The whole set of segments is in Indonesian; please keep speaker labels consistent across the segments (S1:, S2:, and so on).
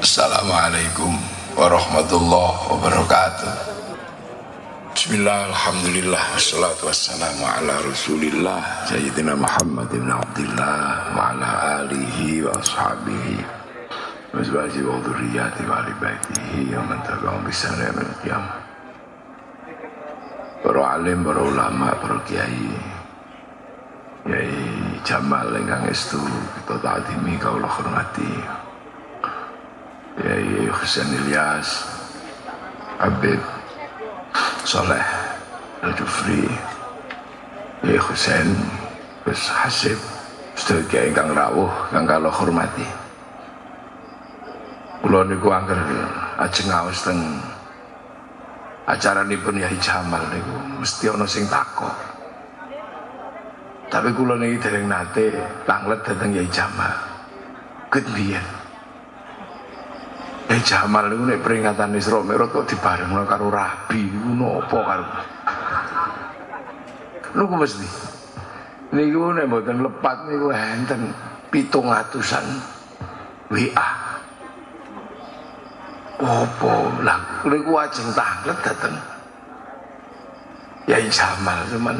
S1: Assalamualaikum warahmatullahi wabarakatuh. Bismillah, Alhamdulillah, wassalatu wassalamu ala rasulillah Sayyidina Muhammad ibn Abdullah Wa ala alihi wa ashabihi Wa azwaji wa dhuriyati wa ali baitihi Wa man tabi'um bisana ya qiyamah Para alim, para ulama, para kiai Kiai Jamal ingkang estu kita ta'zimi kaulah hormati Kiai Husain Ilyas Habib Soleh Al-Jufri Kiai Husain Gus Hasib Sedaya Kiai ingkang rawuh kang kula hormati Kula niku angger ajeng ngaos teng acaranipun Yai Jamal niku mesti ana sing takok tapi kula niki dereng nate tanglet dateng Yai Jamal. Biyen. Yai Jamal niku nek peringatan Isra Mi'raj kok dibarengno karo Rabi niku napa karo. Niku mesti. Niku nek mboten lepat niku enten 700-an WA. Apa lah niku ajeng tanglet dateng Yai Jamal cuman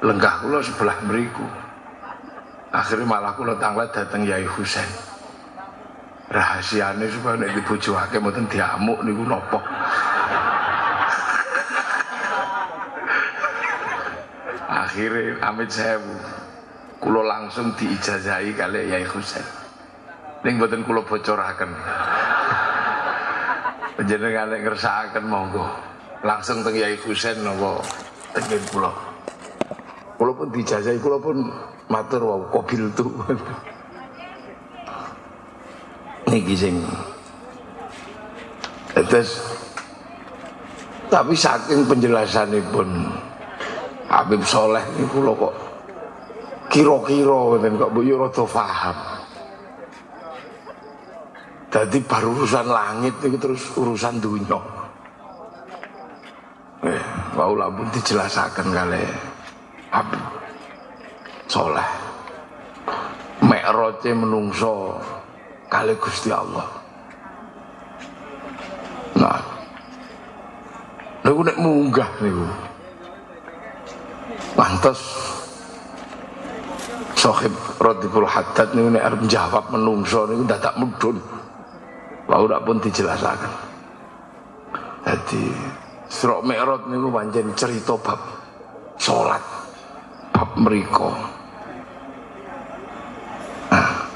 S1: lenggah kula sebelah meriku akhirnya malah kula tanglet dateng Yai Husain rahasiane supaya nek dibojoake mboten diamuk niku napa akhirnya amit sewu. Kula langsung diijazahi kali Yai Husain. Ning mboten kula bocoraken. Panjenengan nek ngersakaken monggo. Langsung teng Yai Husain napa tengen kula. Kula pun dijajahi, kula pun matur wau kobil tu. Niki sing Terus tapi saking penjelasanipun Habib Soleh ini kula kok kira-kira ngoten kok mbok yo rada paham. Dadi baru urusan langit itu terus urusan dunia. Eh, wau pun dijelasaken kali Habib soleh Mi'raje menungso kali Gusti Allah. Nah. Niku nek munggah niku. Pantes. Sohib Rodibul Haddad niku nek arep jawab menungso niku dadak mudhun. Lalu tak pun dijelasaken. Jadi Surah Mi'raj niku pancen cerita bab salat bab mereka nah,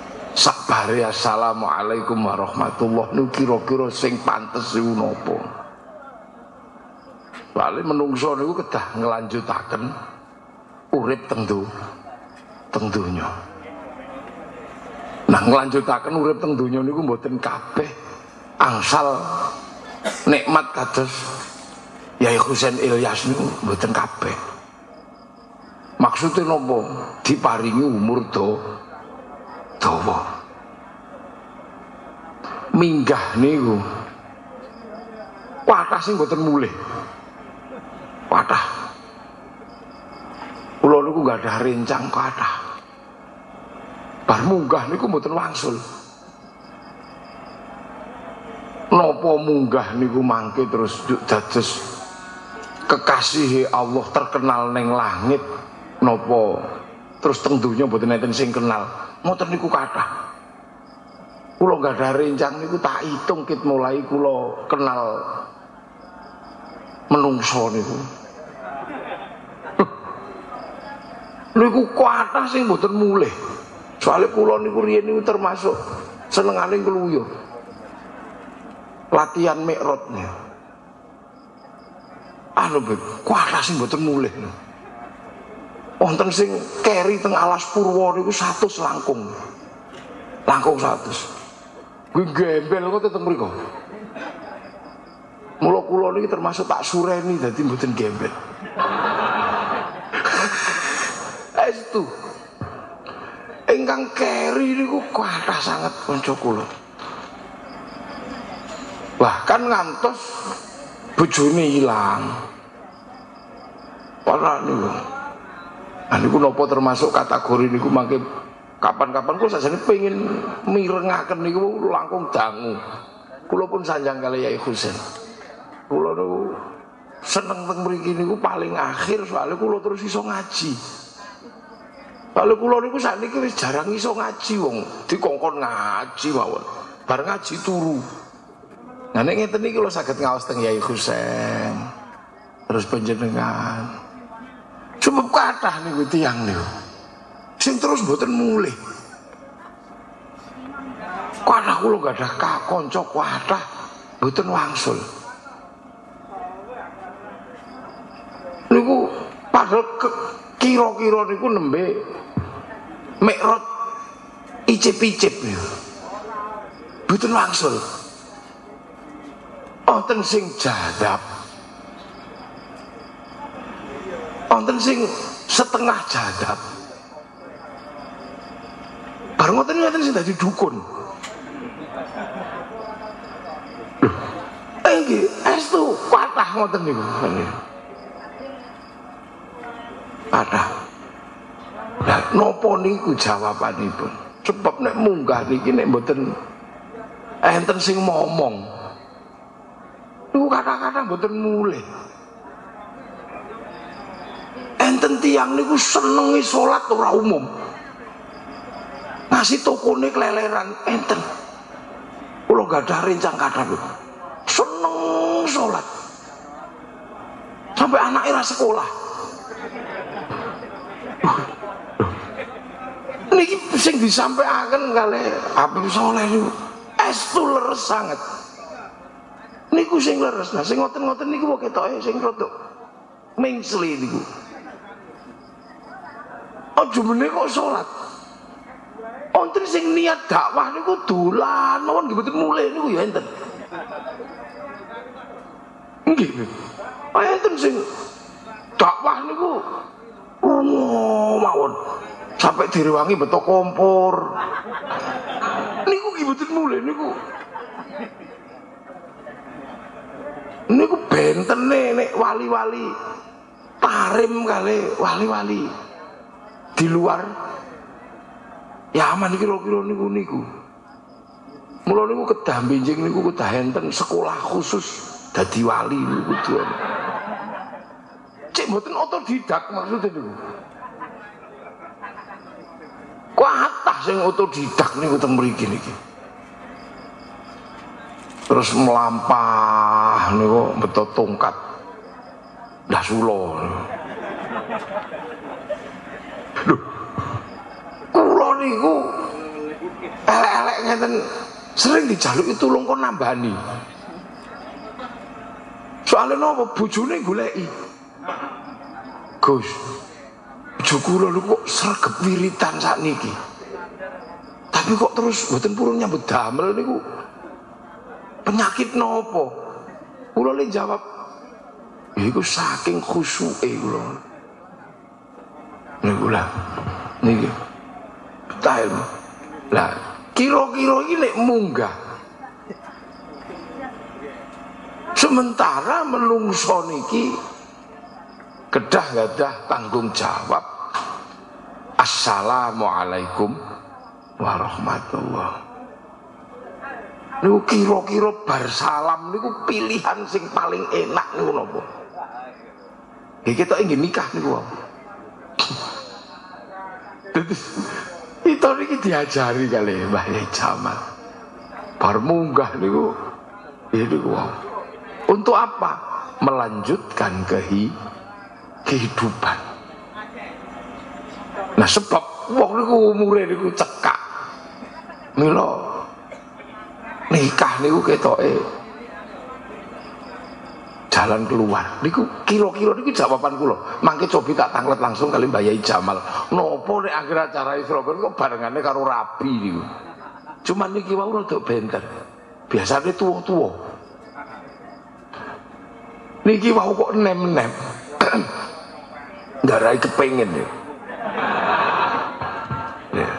S1: sakbare assalamualaikum warahmatullah nu kira-kira sing pantes iku napa Lali menungso niku kedah ngelanjutaken urip teng teng donya. Nah ngelanjutaken urip teng donya niku mboten kabeh angsal nikmat kados Yai Husain Ilyas niku mboten kabeh. Maksudnya nopo diparingi umur do dawa. Minggah niku. Wathah sing mboten mulih. Wathah. Kula niku gak ada rencang kathah. Bar munggah niku mboten wangsul. Napa munggah niku mangke terus dados kekasih Allah terkenal neng langit nopo terus teng donya mboten sing kenal ngoten niku kathah kula gak ada rencang niku tak hitung kit mulai kula kenal menungso niku. Niku kathah sing mboten mulih. Soalnya kula niku riyen niku termasuk senengane keluyur. Latihan mikrotnya. Anu kuatah sing mboten mulih. Wonten sing keri teng alas purwa niku 100 langkung. Langkung 100. Kuwi gembel kok teteng mriku. Mula kula niki termasuk tak sureni dadi mboten gembel. Estu. Engkang keri niku kathah sangat kanca kula. Bahkan ngantos bojone ilang. Ora niku. Nah niku nopo termasuk kategori niku mangke Kapan-kapan kula sajane pengen mirengaken niku langkung dangu. Kula pun sanjang kali Yai Husain. Kula niku seneng teng mriki niku paling akhir soalnya kula terus iso ngaji. Kalau kula niku sakniki wis jarang iso ngaji wong, dikongkon ngaji mawon. Bar ngaji turu. Nah nek ngeten iki kula saged ngaos teng Yai Husain. Terus panjenengan. Sebab kathah niku tiyang niku sing terus mboten mulih. Kathah kula gak ada kanca kathah mboten wangsul. Niku padahal kira-kira niku nembe mikrot icip-icip niku mboten wangsul. Wonten sing jadab wonten sing setengah jadab Ngoten ngoten sing dadi dukun. Lho, iki estu kathah ngoten niku. Kathah. Lah napa niku jawabanipun? Sebab nek munggah niki nek mboten enten sing ngomong. Niku kata-kata mboten mulih. Enten tiang niku senengi salat ora umum ngasih tokone keleleran. Enten. Kula gak ada rencang lho seneng sholat. Sampai anak era sekolah. Niki sing disampaikan kali Habib Soleh niku estu leres sangat. Niku sing leres. Nah sing ngoten-ngoten niku kok ketoke sing rodok. Mengsli niku. Aja meneh kok salat Wonten sing niat dakwah niku dolan mawon nggih mboten mulih niku ya enten. Nggih. Oh enten sing dakwah niku rumo mawon. Sampai direwangi beto kompor. Niku nggih mboten mulih niku. Niku bentene nek wali-wali tarim kali wali-wali di luar Ya aman kira-kira niku niku. Mula niku kedah benjing niku kedah enten sekolah khusus dadi wali niku tuan. Cek mboten otodidak maksudnya niku. Kuatah sing otodidak niku teng mriki niki. Terus melampah niku beto tongkat. Dah sulo. Duh, niku elek-elek ngeten sering dijaluki tulung kon nambani. Soalnya napa bojone goleki. Gus. Kula lho kok sregep wiritan sakniki. Tapi kok terus mboten purun nyambut damel niku. Penyakit nopo? Kula le jawab, iku saking khusuke kula. Niku lah. Niki ilmu. Lah, kira-kira ini munggah. Sementara menungso niki kedah gadah tanggung jawab. Assalamualaikum warahmatullah. Niku kira-kira bar salam niku pilihan sing paling enak niku napa? kita ingin nikah niku. Itu ini diajari kali Mbah Yai Jamal. Bar munggah niku ini wong. Untuk apa? Melanjutkan kehi kehidupan. Nah sebab wong niku umure niku cekak. Milo nikah niku ketoke jalan keluar. Niku kira-kira niku jawaban kula. Mangke cobi tak tanglet langsung kali Mbak Yai Jamal. Nopo nek akhir acara Isra kok barengane karo rabi niku? Cuman niki wau rada benter. Biasanya tua-tua niki wau kok nem-nem. Darai kepengen ya. ya.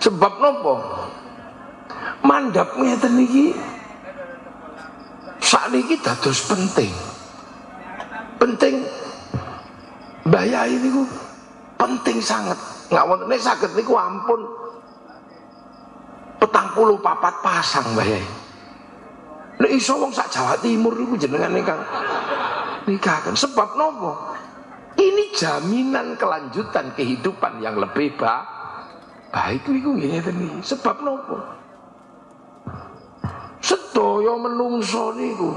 S1: sebab nopo? Mandap ngeten niki saat ini dados penting penting bayar ini penting sangat ngawon nek saged niku ampun petang puluh papat pasang Mbah Yai. Nek iso wong sak Jawa Timur niku jenengan nikah. Kan sebab nopo? Ini jaminan kelanjutan kehidupan yang lebih ba baik niku iki. Sebab nopo? Sedaya menungso niku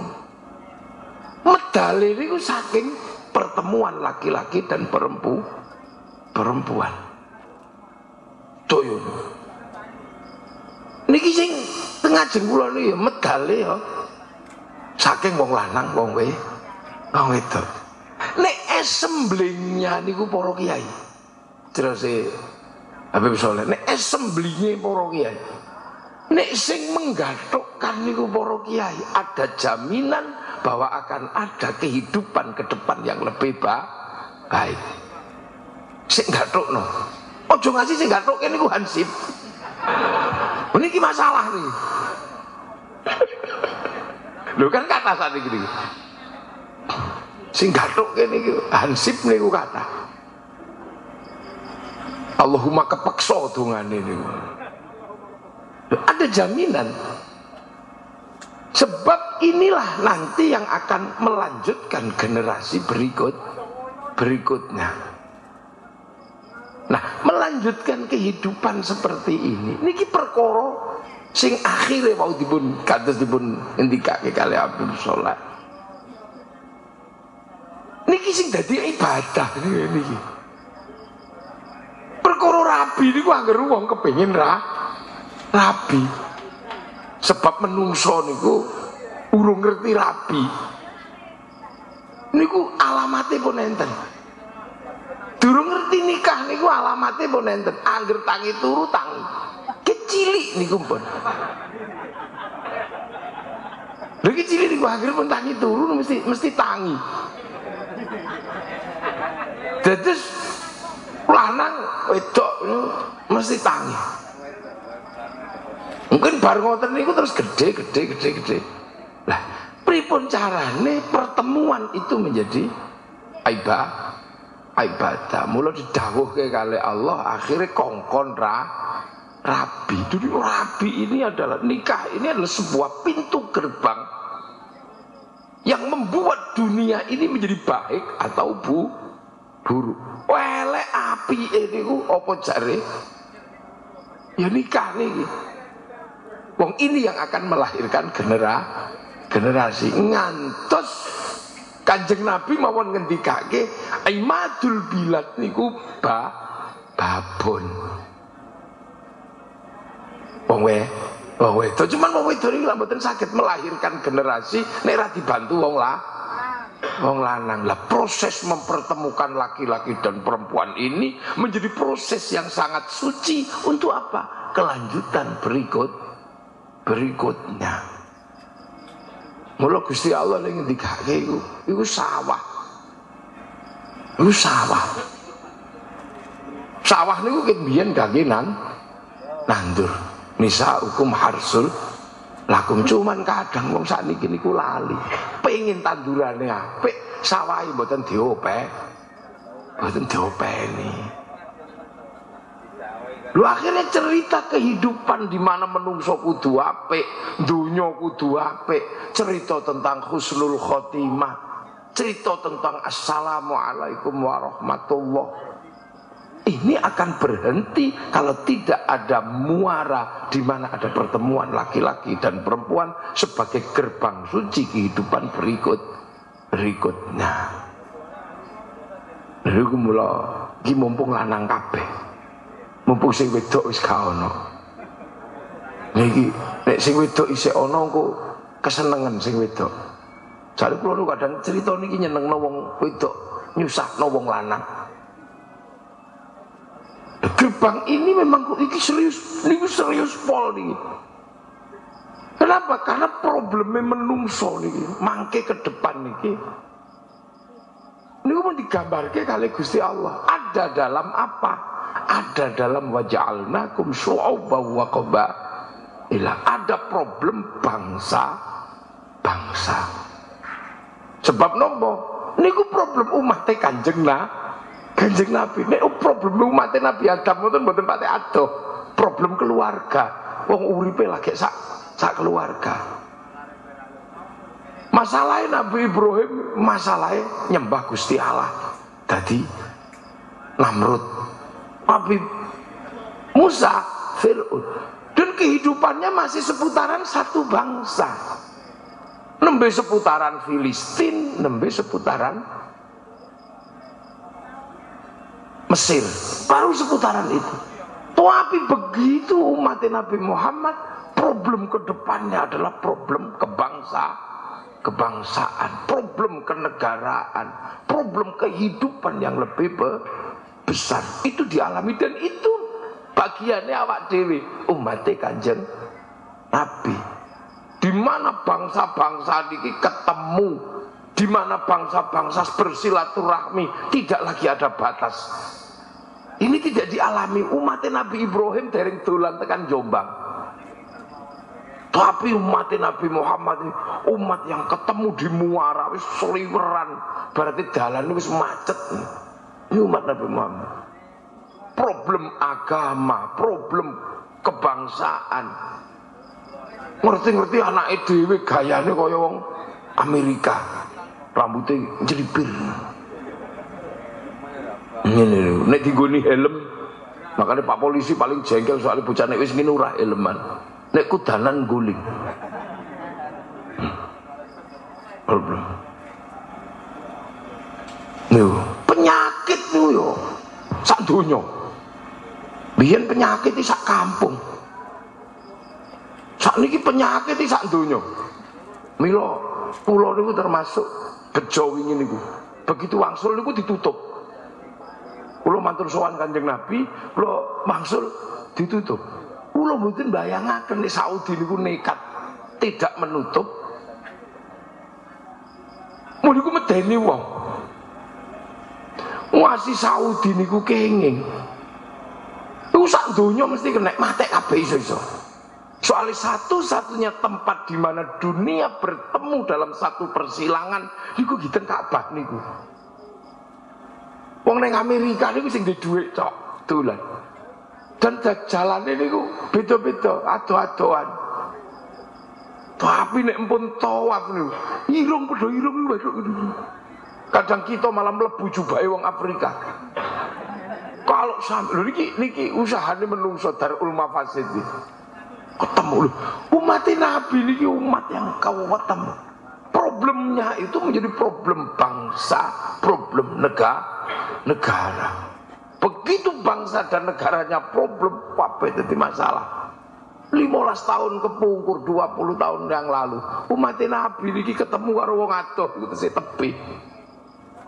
S1: medali niku saking pertemuan laki-laki dan perempu perempuan. Toyo. Niki sing tengah kula niku ya medale ya. Saking wong lanang wong we. Wong wedok. Nek assemblingnya niku para kiai. Terus e Habib Soleh nek assemblingnya para kiai. Nek sing menggathukkan niku para kiai ada jaminan bahwa akan ada kehidupan ke depan yang lebih baik. Sing gathukno. Ojo ngasih sing gathukke niku hansip. Ini masalah nih. Lho kan kata saat ini. Sing gathuk kene iki hansip niku kata. Allahumma kepeksa dongane niku. Ada jaminan. Sebab inilah nanti yang akan melanjutkan generasi berikut berikutnya. Nah, melanjutkan kehidupan seperti ini. Niki perkara sing akhirnya mau dipun kados dipun ngendikake kali Abdul Salat. Niki sing dadi ibadah niki. Perkara rabi niku anggere wong kepengin ra rabi. Sebab menungso niku urung ngerti rabi. Niku alamatnya pun enten. Durung ngerti nikah niku alamatnya pun enten. Angger tangi turu tangi. Kecilik niku pun. Lha kecilik niku angger pun tangi turu mesti mesti tangi. Dados lanang wedok mesti tangi. Mungkin bar ngoten niku terus gede gede gede gede. Lah, pripun carane pertemuan itu menjadi ibadah? Ibadah. Mula didhawuhke kali Allah akhirnya kongkon ra rabi. Jadi rabi ini adalah nikah ini adalah sebuah pintu gerbang yang membuat dunia ini menjadi baik atau bu buruk. Wele api ini ku apa jare? Ya nikah nih. Wong ini yang akan melahirkan genera, generasi. Ngantos Kanjeng Nabi mawon ngendikake aimadul bilad niku ba babon. Wong we wong wedok. Cuman wong wedok iki mboten saged melahirkan generasi nek ra dibantu wong lah wong lanang. Lah proses mempertemukan laki-laki dan perempuan ini menjadi proses yang sangat suci. Untuk apa? Kelanjutan berikut berikutnya. Mula Gusti Allah yang ngendikake iku, iku sawah. Iku sawah. Sawah niku ket biyen gangge nan nandur. Nisa hukum harsul lakum cuman kadang wong sakniki niku lali. Pengin tandurane apik, sawahe mboten diopek. Mboten diopeni. Lu akhirnya cerita kehidupan di mana menungso kudu apik, dunya kudu apik, cerita tentang husnul khotimah, cerita tentang assalamualaikum warahmatullah. Ini akan berhenti kalau tidak ada muara di mana ada pertemuan laki-laki dan perempuan sebagai gerbang suci kehidupan berikut berikutnya. Lalu mumpung lanang kabeh mumpung sing wedok wis gak ono niki nek sing wedok isih ono kok kesenengan sing wedok jare kula nu kadang cerita niki nyenengno wong wedok nyusahno wong lanang gerbang ini memang iki serius niku serius pol niki Kenapa? Karena problemnya menungso niki, mangke ke depan niki. Ini pun digambarkan kali Gusti Allah. Ada dalam apa? Ada dalam waja'alnakum syu'uban wa ila ada problem bangsa bangsa sebab nopo niku problem umat kanjeng nah Kanjeng Nabi nek problem umat Nabi Adam ngoten mboten pate adoh. Problem keluarga. Wong uripe lagi sak sak keluarga. Masalahnya Nabi Ibrahim masalahnya nyembah Gusti Allah. Tadi Namrud. Nabi Musa Fir'aun. Dan kehidupannya masih seputaran satu bangsa. Nembe seputaran Filistin, nembe seputaran Mesir. Baru seputaran itu. Tapi begitu umat Nabi Muhammad, problem ke depannya adalah problem kebangsa, kebangsaan, problem kenegaraan, problem kehidupan yang lebih besar. Itu dialami dan itu bagiannya awak dewi umat kanjeng Nabi. Di mana bangsa-bangsa ini ketemu, di mana bangsa-bangsa bersilaturahmi, tidak lagi ada batas ini tidak dialami umat Nabi Ibrahim dari tulan tekan Jombang. Tapi umat Nabi Muhammad ini umat yang ketemu di muara wis seliweran, berarti jalan wis macet. Umat Nabi Muhammad. Problem agama, problem kebangsaan. Ngerti-ngerti anak dhewe gayane kaya wong Amerika. Rambutnya jelibir. Ini nek digoni helm makanya Pak polisi paling jengkel soal bocah nek wis ngene ora helman. Nek kudanan guling. Hmm. Problem. Yo, penyakit niku yo. Sak donya. Biyen penyakit iki sak kampung. Sak niki penyakit iki sak donya. Mila kula niku termasuk bejo wingi niku. Begitu wangsul niku ditutup. Kulo mantul sowan Kanjeng Nabi, kulo mangsul ditutup. Kulo mboten bayangaken nek Saudi niku nekat tidak menutup. Mun niku medeni wong. Wasi Saudi niku kenging. Iku sak mesti kena mate kabeh iso-iso. Soalnya satu-satunya tempat di mana dunia bertemu dalam satu persilangan niku giten Ka'bah niku. Wong neng Amerika niku sing dhuwit cok dolan. Dan jalane niku beda-beda, ado-adoan. Tapi nek empun tawaf niku, irung padha irung niku. Kadang kita malam mlebu jubahe wong Afrika. Kalau sampai niki niki usahane menungso Darul Mafasid ketemu lho. Umat Nabi niki umat yang kau ketemu. Problemnya itu menjadi problem bangsa, problem negara negara. Begitu bangsa dan negaranya problem, apa itu masalah. 15 tahun kepungkur 20 tahun yang lalu umat Nabi ini ketemu karo wong adoh iku tesih tepi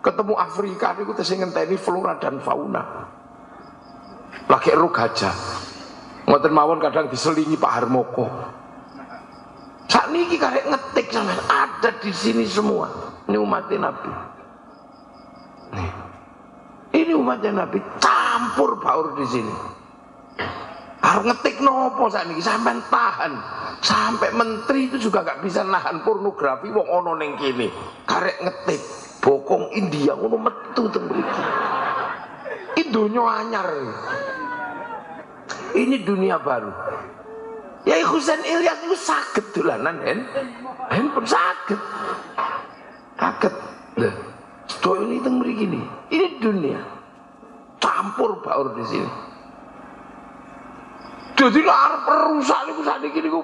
S1: ketemu Afrika niku tesih ngenteni flora dan fauna. Lagi ru gajah. Ngoten mawon kadang diselingi Pak Harmoko. Saat ini karek ngetik sama ada di sini semua. Ini umat Nabi. Nih. Ini umatnya Nabi campur baur di sini. Harus ngetik nopo saat ini sampai tahan. Sampai menteri itu juga gak bisa nahan pornografi wong ono neng kini. Karek ngetik bokong India ngono metu teng mriki. Ini anyar. Ini dunia baru. Ya Husain Ilyas itu sakit dolanan hen. Handphone sakit. Sakit. Loh. Sedaya ini teng mriki ini. Ini dunia. Campur baur di sini. Jadi arep merusak niku sakniki niku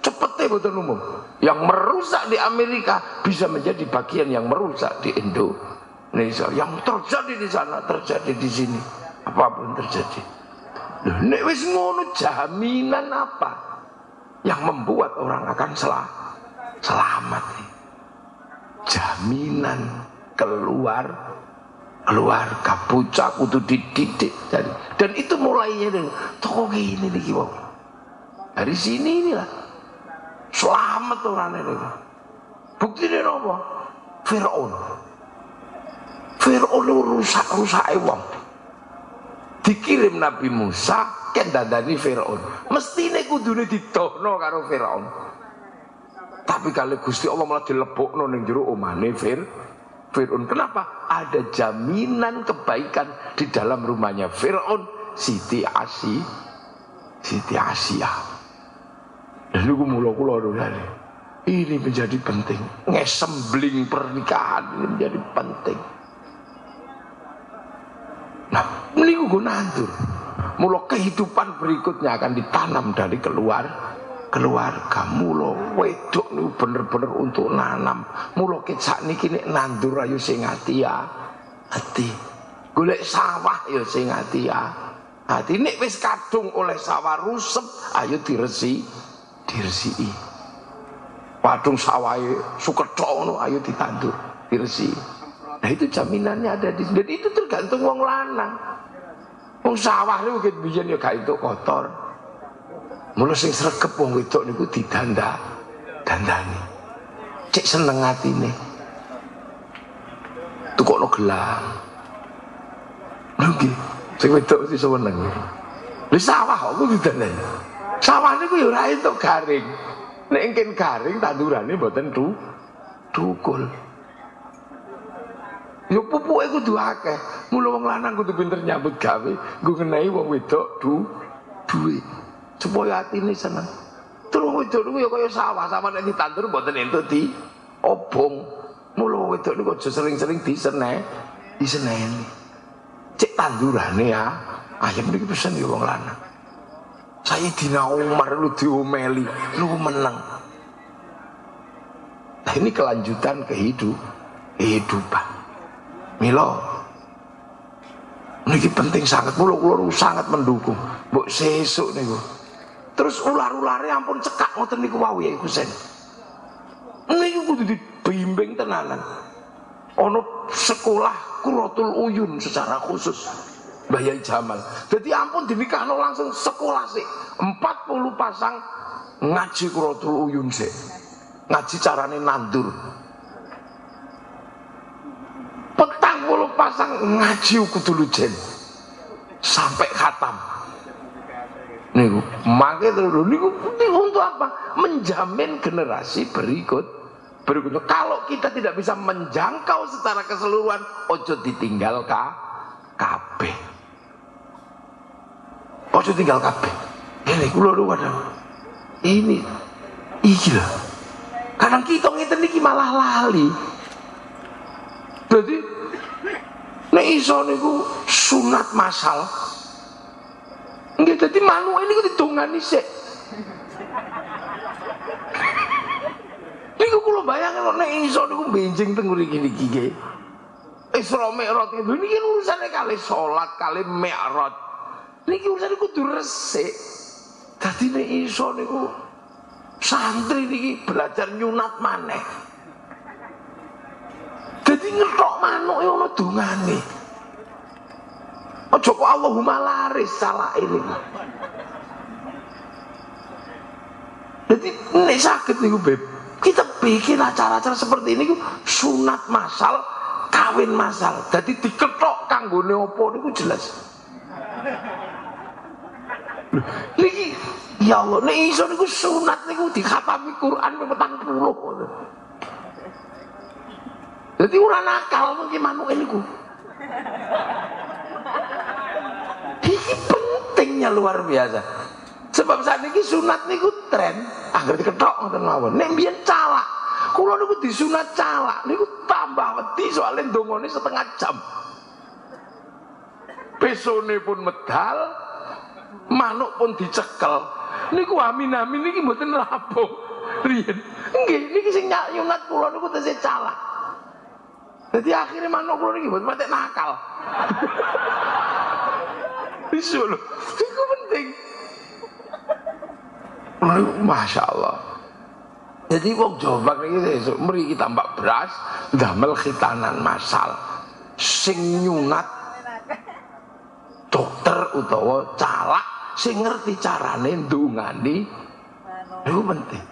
S1: cepete boten umum. Yang merusak di Amerika bisa menjadi bagian yang merusak di Indonesia. Yang terjadi di sana terjadi di sini. Apa pun terjadi. Nek wis ngono jaminan apa yang membuat orang akan selah, selamat? Jaminan keluar keluarga bocah kudu dididik dan, dan itu mulainya dari toko ini nih dari sini inilah selamat orang ini bukti ini apa Fir'aun Fir'aun rusak rusak wong dikirim Nabi Musa ken dandani Fir'aun mestine kudune ditohno karo Fir'aun tapi kali Gusti Allah malah dilebokno ning jero omane Fir Fir'aun. Kenapa? Ada jaminan kebaikan di dalam rumahnya Fir'aun. Siti Asi. Siti Asia. Dan itu mula kula Ini menjadi penting. Ngesembling pernikahan ini menjadi penting. Nah, ini gue nandur. Mula kehidupan berikutnya akan ditanam dari keluar keluarga. Mulo wedok niku bener-bener untuk nanam. Mulo kecak niki nek nandur ayo sing ati ya. Ati. Golek sawah ya sing ati ya. Ati. Nek wis kadung oleh sawah rusep ayo diresi diresiki padung sawahe suketok ngono ayo ditandur diresi nah itu jaminannya ada di dan itu tergantung wong lanang Wong sawah niku ket biyen ya gak entuk kotor. Mula sing sregep wong wedok niku didanda dandani. Cek seneng atine. Tukokno gelang. Nggih, sing wedok mesti seneng. Wis sawah kok didandani. Sawah niku ya ora entuk garing. Nek engken garing tandurane mboten tu tukul. Yo pupuke kudu akeh. Mula wong lanang kudu pinter nyambut gawe, nggo ngenehi wong wedok du duit. Supaya atine seneng. Terus wedok niku ya kaya sawah, sawah nek ditandur mboten entuk di obong. Mula wedok niku aja sering-sering diseneh, diseneni. Cek tandurane ya. Ayam niki pesen ya wong lanang. Sayyidina Umar lu diomeli, lu menang. Nah, ini kelanjutan kehidup, kehidupan. Milo. Niki penting sangat mulu kula sangat mendukung. Mbok sesuk niku. Terus ular-ulare ampun cekak ngoten niku wau ya Husain. Niku kudu dibimbing tenanan. Ono sekolah Kuratul Uyun secara khusus. Bayai Jamal. Jadi ampun dinikahno langsung sekolah sih. 40 pasang ngaji Kuratul Uyun sih. Ngaji carane nandur. petang puluh pasang ngaji kudu jen sampai khatam niku mangke terus niku untuk apa menjamin generasi berikut berikutnya kalau kita tidak bisa menjangkau secara keseluruhan ojo ditinggal ka kabeh ojo tinggal kabeh ini kulo kadang ini iki kadang kita ngeten niki malah lali jadi nek iso niku sunat masal. Nggih dadi manuk ini ku ditungani sik. Niku kula bayangke nek iso niku benjing teng mriki niki nggih. Isra Mi'raj itu niki urusane kali salat, kali Mi'raj. Niki urusane kudu resik. Dadi nek iso niku santri niki belajar nyunat maneh. Jadi ngetok manuk ya ana dungane. Aja kok Allahumma laris salah ini. Jadi nek sakit niku beb, kita bikin acara-acara seperti ini sunat masal, kawin masal. Jadi diketok kanggone opo niku jelas. Niki ya Allah, nek iso niku sunat niku dikhatami Quran petang puluh. Jadi orang nakal mungkin manuk ini ku. Ini pentingnya luar biasa. Sebab saat ini sunat niku tren agar diketok ngoten mawon. Nek mbiyen calak, kula niku disunat calak niku tambah wedi soalnya ndongone setengah jam. Besone pun medal, manuk pun dicekel. Niku amin-amin niki mboten rapuh. Riyen. Nggih, niki sing nyunat kula niku tesih calak. Jadi akhirnya manuk kula niki buat mati nakal. Isu lho. Itu penting. Masya Allah. Jadi wong Jombang iki sesuk mriki tambak beras damel khitanan masal. Sing nyunat dokter utawa calak sing ngerti carane ndungani penting.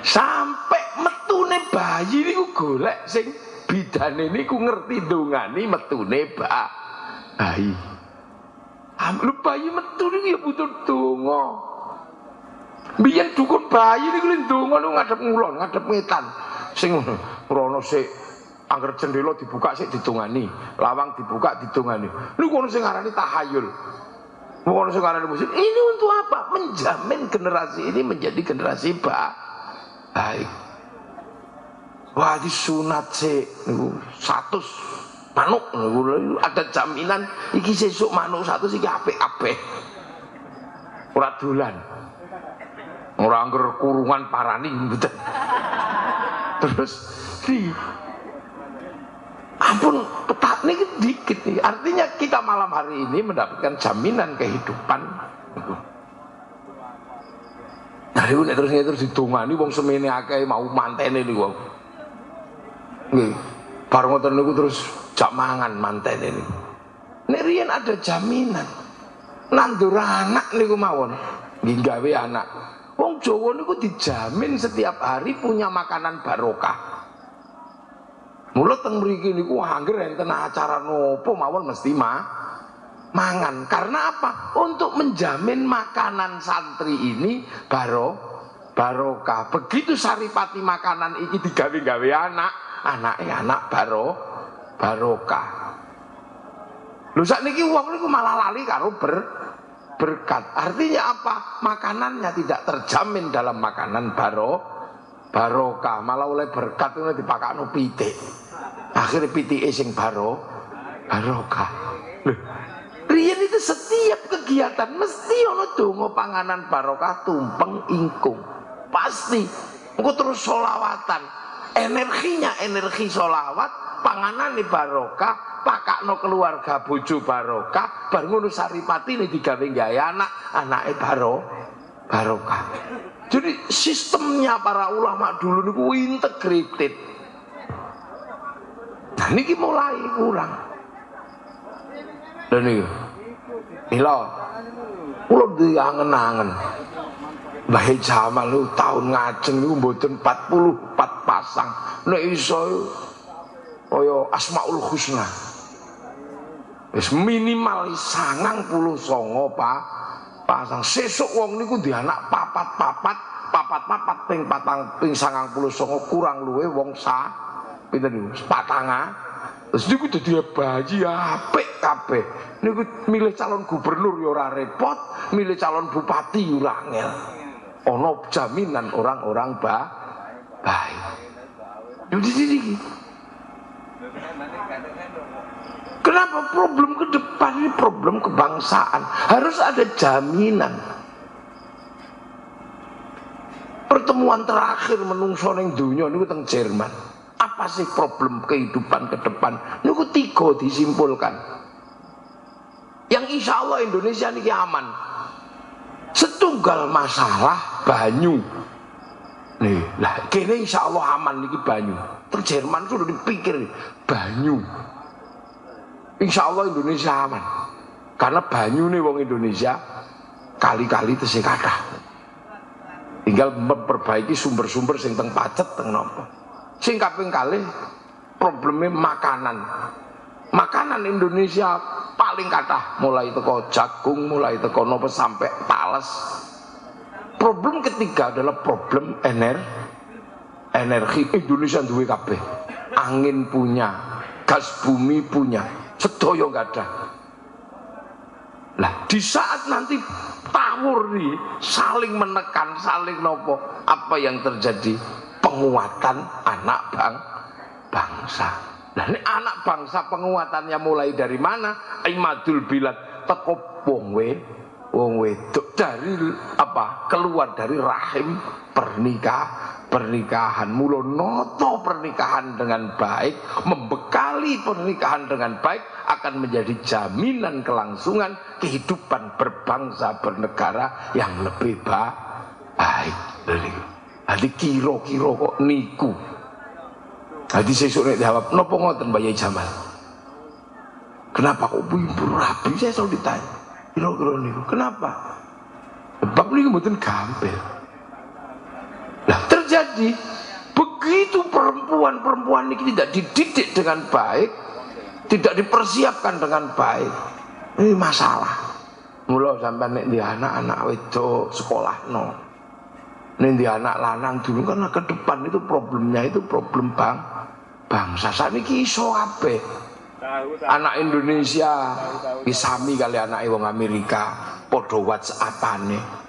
S1: Sampai metune bayi niku golek sing bidane niku ngerti dongani metune bayi. Lu bayi metu niku ya butuh donga. Biyen dukun bayi niku lho donga niku ngadep ngulon, ngadep ngetan. Sing rono sik Angger jendela dibuka sih ditungani, lawang dibuka ditungani. Niku ono sing ngarani tahayul. Musik. Ini untuk apa? Menjamin generasi ini menjadi generasi baik. Wah, di sunat sih 100 manuk ada jaminan iki sesuk manuk satu iki apik-apik. Ora dolan. Ora kurungan parani. Terus di Ampun, petak ini dikit nih. Artinya kita malam hari ini mendapatkan jaminan kehidupan. Nah, itu terus terus ditungani wong semene akeh mau mantene niku. Nggih. Bareng ngoten niku terus jak mangan mantene niku. Nek riyen ada jaminan. Nandur anak niku mawon. Nggih gawe anak. Wong Jawa niku dijamin setiap hari punya makanan barokah. Mulut teng mriki niku angger enten acara nopo mawon mesti ma mangan. Karena apa? Untuk menjamin makanan santri ini baro barokah. Begitu saripati makanan iki digawe-gawe anak, anaknya anak baro barokah. Lho niki wong niku malah lali karo ber berkat. Artinya apa? Makanannya tidak terjamin dalam makanan baro barokah, malah oleh berkat itu dipakakno pitik. Akhirnya pitike sing baro barokah. Rian itu setiap kegiatan mesti ono donga panganan barokah tumpeng ingkung. Pasti. Engko terus solawatan. Energinya energi solawat, panganan nih barokah, pakakno keluarga bojo barokah, bar ngono saripati ini digawe gaya anak, anake baro barokah. Jadi sistemnya para ulama dulu niku integrated. Nah niki mulai kurang. Dan niku. Mila kula diangen-angen. Mbah Jamal lu tahun ngajeng niku mboten 44 pasang. Nek iso kaya Asmaul Husna. Wis minimal sangang puluh songo pak pasang sesuk wong niku di anak papat papat papat papat ping patang ping sangang puluh songo kurang luwe wong sah pinten niku patanga terus niku dadi bayi apik kabeh. Niku milih calon gubernur ya ora repot milih calon bupati ya ora angel ana jaminan orang-orang ba baik jadi iki. Kenapa problem ke depan ini problem kebangsaan? Harus ada jaminan. Pertemuan terakhir menungso ning dunia ini teng Jerman apa sih problem kehidupan ke depan? Niku tiga disimpulkan. Yang insya Allah Indonesia ini aman. Setunggal masalah banyu. Nih, lah kini insya Allah aman niki banyu. Ter Jerman sudah dipikir banyu. Insya Allah Indonesia aman. Karena banyu nih wong Indonesia kali-kali tesih. Tinggal memperbaiki sumber-sumber sing teng pacet teng nopo. Sing kaping problemnya makanan. Makanan Indonesia paling kata mulai teko jagung, mulai teko nopo sampai talas. Problem ketiga adalah problem ener energi Indonesia duwe kabeh. Angin punya, gas bumi punya, sedoyo nggak ada. Lah di saat nanti tawur nih saling menekan, saling nopo, apa yang terjadi? Penguatan anak bang bangsa. Nah ini anak bangsa penguatannya mulai dari mana? Imadul bilad teko wong we wong wedok dari apa? Keluar dari rahim pernikah pernikahan mulo noto pernikahan dengan baik membekali pernikahan dengan baik akan menjadi jaminan kelangsungan kehidupan berbangsa bernegara yang lebih baik dari Hadi kira-kira kok niku. Hadi sesuk nek jawab, napa ngoten Yai Jamal? Kenapa kok ibu rabi? Saya selalu ditanya. Kira-kira niku, kenapa? Bab niku mboten gampil. Nah, terjadi begitu perempuan-perempuan ini tidak dididik dengan baik, tidak dipersiapkan dengan baik. Ini masalah. Mula sampai nek di anak-anak wedok sekolah no. Ini anak lanang dulu karena ke depan itu problemnya itu problem bang bangsa saniki iso kabeh. Anak Indonesia isami kali anak wong Amerika padha WhatsAppane.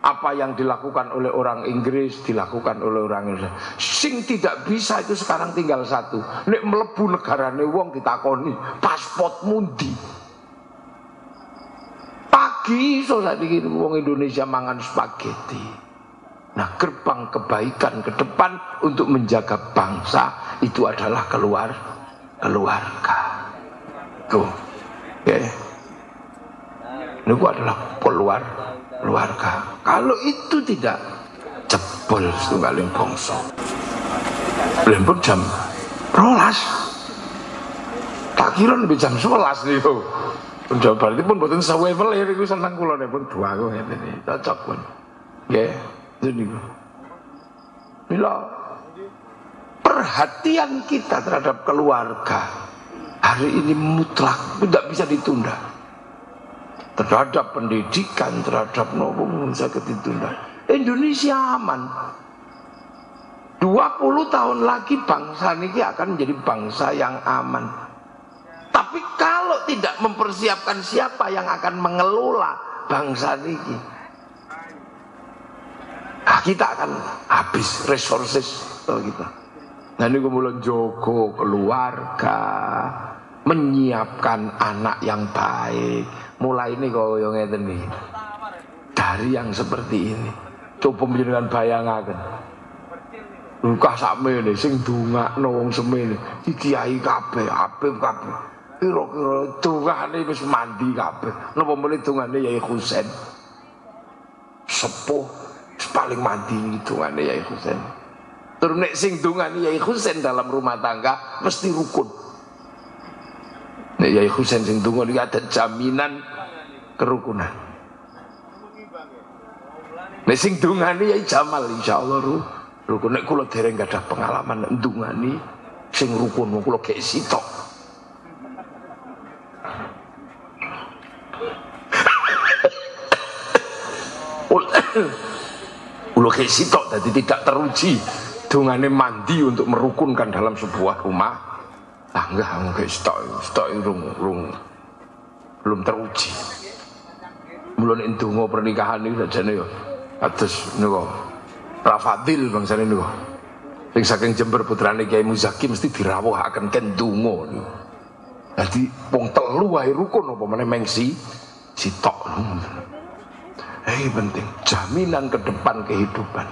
S1: Apa yang dilakukan oleh orang Inggris dilakukan oleh orang Indonesia. Sing tidak bisa itu sekarang tinggal satu. Nek melebu negarane wong ditakoni pasport mundi. Pagi so saat ini wong Indonesia mangan spaghetti. Nah gerbang kebaikan ke depan untuk menjaga bangsa itu adalah keluar keluarga. Tuh, ya. Ini adalah keluar keluarga. Kalau itu tidak jebol setunggaling bangsa. Lempur jam rolas. Tak kira lebih jam sebelas nih yo. Jawaban itu pun buatan sawe melir itu senang kulo nih pun dua ini cocok pun. Ya, itu nih. Bila perhatian kita terhadap keluarga hari ini mutlak tidak bisa ditunda. Terhadap pendidikan terhadap nopo bisa ditunda. Indonesia aman. 20 tahun lagi bangsa ini akan menjadi bangsa yang aman. Tapi kalau tidak mempersiapkan siapa yang akan mengelola bangsa ini nah, kita akan habis resources kita Nah ini kemudian Joko keluarga menyiapkan anak yang baik. Mulai ini kau yang ini dari yang seperti ini. Coba menjadikan bayangan. Luka sakme ini sing dunga nong semene kiai kabeh Habib kabeh. Kira-kira dungane wis mandi kabeh. Napa meneh dungane Yai Husain. Sepuh paling mandi dungane Yai Husain. Terus nek sing dungani Yai Husain dalam rumah tangga mesti rukun. Nek Yai Husain sing dungani ada jaminan kerukunan. Nek sing dungani Yai Jamal insyaallah ru rukun nek kula dereng gak ada pengalaman nek sing rukun kula gek sitok. Ulo kayak sitok jadi tidak teruji. Dongane mandi untuk merukunkan dalam sebuah rumah. Tangga ah, mungkin stok stok rung, rung, belum teruji. Mulai ndonga pernikahan ini sajane yo atus niku Rafadil bangsane niku. Sing saking Jember putrane Kiai Muzaki mesti dirawuhaken ken donga niku. Dadi wong telu wae rukun apa meneh mengsi sitok Hei penting jaminan ke depan kehidupan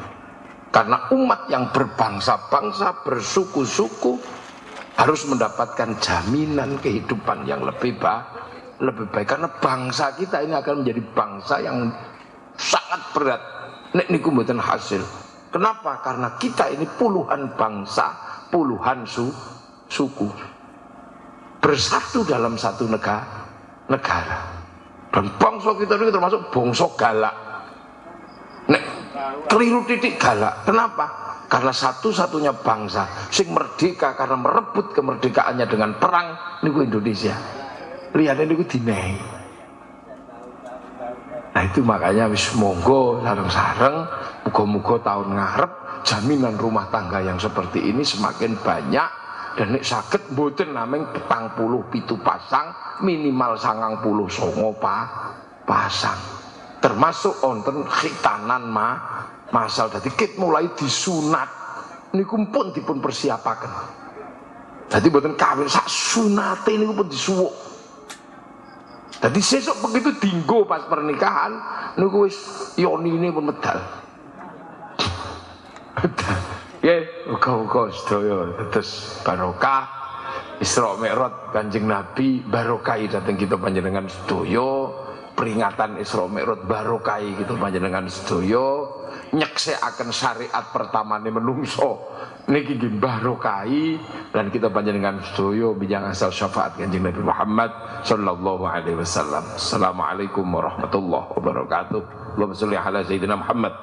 S1: karena umat yang berbangsa-bangsa, bersuku-suku harus mendapatkan jaminan kehidupan yang lebih baik, lebih baik. Karena bangsa kita ini akan menjadi bangsa yang sangat berat. Nek niku mboten hasil. Kenapa? Karena kita ini puluhan bangsa, puluhan su, suku bersatu dalam satu negara. negara. Dan bangsa kita ini termasuk bangsa galak. Nek keliru titik galak. Kenapa? Karena satu-satunya bangsa sing merdeka karena merebut kemerdekaannya dengan perang niku Indonesia. Lihat niku dinei. Nah itu makanya wis monggo sareng-sareng muga-muga tahun ngarep jaminan rumah tangga yang seperti ini semakin banyak dan nek sakit mboten nameng petang puluh pitu pasang minimal sangang puluh songo pa, pasang. Termasuk onten khitanan ma masal. Dadi kit mulai disunat. Niku pun dipun persiapaken. Dadi mboten kawin sak sunate niku pun disuwuk. Dadi sesuk begitu dinggo pas pernikahan niku wis yonine pun medal ya uga-uga sedaya terus barokah Isra Mi'raj Kanjeng Nabi barokah dateng kita panjenengan sedaya peringatan Isra Mi'raj barokah gitu panjenengan sedaya akan syariat pertama nih menungso niki nggih barokai dan kita panjenengan sedaya bijang asal syafaat Kanjeng Nabi Muhammad sallallahu alaihi wasallam. Assalamualaikum warahmatullahi wabarakatuh. Allahumma sholli ala sayyidina Muhammad.